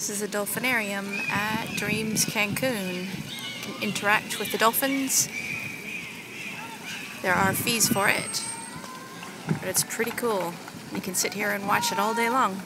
This is a dolphinarium at Dreams Cancun. You can interact with the dolphins. There are fees for it, but it's pretty cool. You can sit here and watch it all day long.